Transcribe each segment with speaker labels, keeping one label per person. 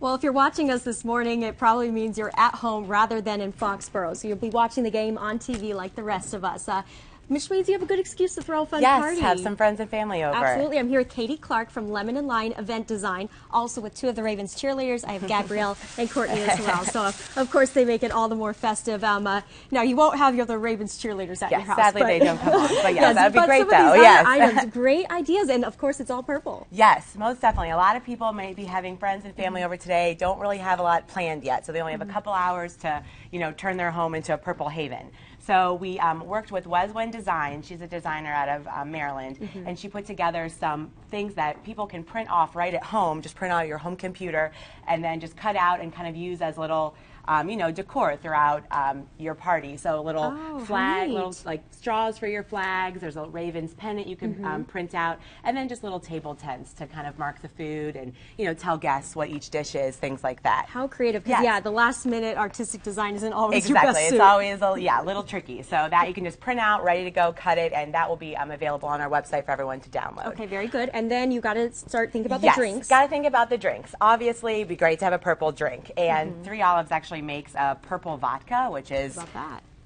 Speaker 1: Well, if you're watching us this morning, it probably means you're at home rather than in Foxborough. So you'll be watching the game on TV like the rest of us. Uh, which means you have a good excuse to throw a fun
Speaker 2: yes,
Speaker 1: party.
Speaker 2: Yes, have some friends and family over.
Speaker 1: Absolutely. I'm here with Katie Clark from Lemon and Lime Event Design, also with two of the Ravens cheerleaders. I have Gabrielle and Courtney as well. So, of course, they make it all the more festive. Um, uh, now, you won't have your other Ravens cheerleaders at
Speaker 2: yes,
Speaker 1: your house.
Speaker 2: sadly,
Speaker 1: but,
Speaker 2: they don't come on. But yeah,
Speaker 1: yes
Speaker 2: that would be
Speaker 1: but
Speaker 2: great,
Speaker 1: some
Speaker 2: though.
Speaker 1: Of these
Speaker 2: yes.
Speaker 1: items, great ideas. And, of course, it's all purple.
Speaker 2: Yes, most definitely. A lot of people may be having friends and family over today, don't really have a lot planned yet. So they only have a couple hours to, you know, turn their home into a purple haven. So we um, worked with Weswin Design. She's a designer out of um, Maryland, mm -hmm. and she put together some things that people can print off right at home. Just print out your home computer, and then just cut out and kind of use as little um, you know, decor throughout um, your party. So a little
Speaker 1: oh,
Speaker 2: flag, little like straws for your flags. There's a Ravens pennant you can mm -hmm. um, print out, and then just little table tents to kind of mark the food and you know tell guests what each dish is, things like that.
Speaker 1: How creative! Yes. Yeah, the last minute artistic design isn't always
Speaker 2: exactly.
Speaker 1: It's
Speaker 2: suit. always a, yeah, a little tricky. So that you can just print out, ready to go, cut it, and that will be um, available on our website for everyone to download.
Speaker 1: Okay, very good. And then you got to start thinking about
Speaker 2: yes,
Speaker 1: the drinks.
Speaker 2: Got to think about the drinks. Obviously, it'd be great to have a purple drink, and mm -hmm. Three Olives actually makes a purple vodka, which is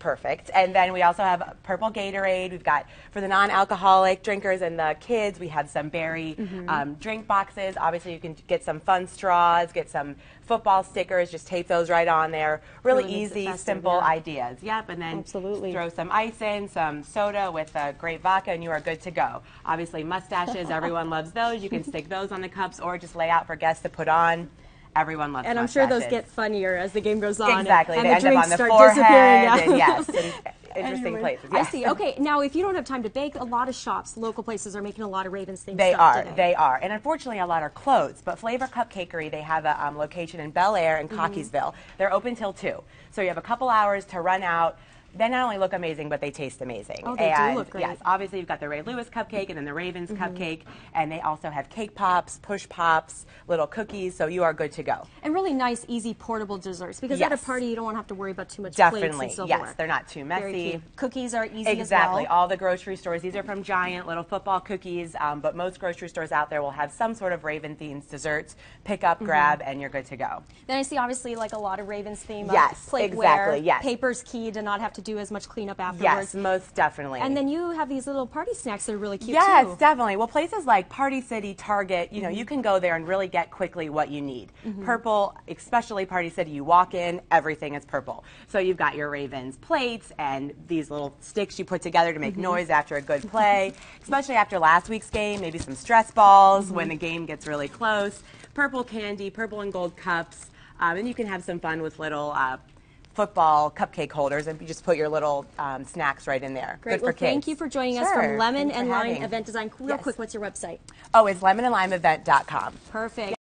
Speaker 2: perfect. And then we also have purple Gatorade. We've got for the non-alcoholic drinkers and the kids, we have some berry mm -hmm. um, drink boxes. Obviously, you can get some fun straws, get some football stickers, just tape those right on there. Really, really easy, festive, simple yeah. ideas. Yep, and then
Speaker 1: Absolutely.
Speaker 2: throw some ice in, some soda with a great vodka, and you are good to go. Obviously, mustaches, everyone loves those. You can stick those on the cups or just lay out for guests to put on everyone loves
Speaker 1: And I'm sure those get funnier as the game goes on.
Speaker 2: Exactly.
Speaker 1: And,
Speaker 2: and
Speaker 1: the drinks
Speaker 2: the
Speaker 1: start
Speaker 2: forehead
Speaker 1: disappearing.
Speaker 2: Yeah. And yes. And interesting
Speaker 1: anyway,
Speaker 2: places. Yes.
Speaker 1: I see. Okay, now if you don't have time to bake, a lot of shops, local places are making a lot of Ravens themed
Speaker 2: They are.
Speaker 1: Today.
Speaker 2: They are. And unfortunately, a lot are closed. But Flavor Cupcakery, they have a um, location in Bel Air and mm -hmm. Cockeysville. They're open till 2. So you have a couple hours to run out they not only look amazing, but they taste amazing.
Speaker 1: Oh, they
Speaker 2: and
Speaker 1: do look great.
Speaker 2: Yes, obviously you've got the Ray Lewis cupcake and then the Ravens mm -hmm. cupcake, and they also have cake pops, push pops, little cookies, so you are good to go.
Speaker 1: And really nice, easy, portable desserts because
Speaker 2: yes.
Speaker 1: at a party you don't want to have to worry about too much
Speaker 2: Definitely, yes, they're not too messy.
Speaker 1: Cookies are easy
Speaker 2: exactly.
Speaker 1: Well.
Speaker 2: All the grocery stores, these are from Giant, little football cookies, um, but most grocery stores out there will have some sort of Raven themed desserts. Pick up, mm -hmm. grab, and you're good to go.
Speaker 1: Then I see obviously like a lot of Ravens theme.
Speaker 2: Yes,
Speaker 1: plateware.
Speaker 2: exactly. Yes,
Speaker 1: paper's key to not have to do as much cleanup afterwards.
Speaker 2: Yes, most definitely.
Speaker 1: And then you have these little party snacks that are really cute
Speaker 2: yes,
Speaker 1: too.
Speaker 2: definitely. Well, places like Party City, Target, you know, mm -hmm. you can go there and really get quickly what you need. Mm -hmm. Purple, especially Party City, you walk in, everything is purple. So you've got your Ravens plates and these little sticks you put together to make mm -hmm. noise after a good play, especially after last week's game, maybe some stress balls when the game gets really close. Purple candy, purple and gold cups, um, and you can have some fun with little uh, football cupcake holders and you just put your little um, snacks right in there.
Speaker 1: Great.
Speaker 2: Good
Speaker 1: well, thank you for joining
Speaker 2: sure.
Speaker 1: us from Lemon
Speaker 2: Thanks
Speaker 1: and
Speaker 2: Lime
Speaker 1: Event Design. Real
Speaker 2: yes.
Speaker 1: quick, what's your website?
Speaker 2: Oh, it's lemonandlimeevent.com.
Speaker 1: Perfect.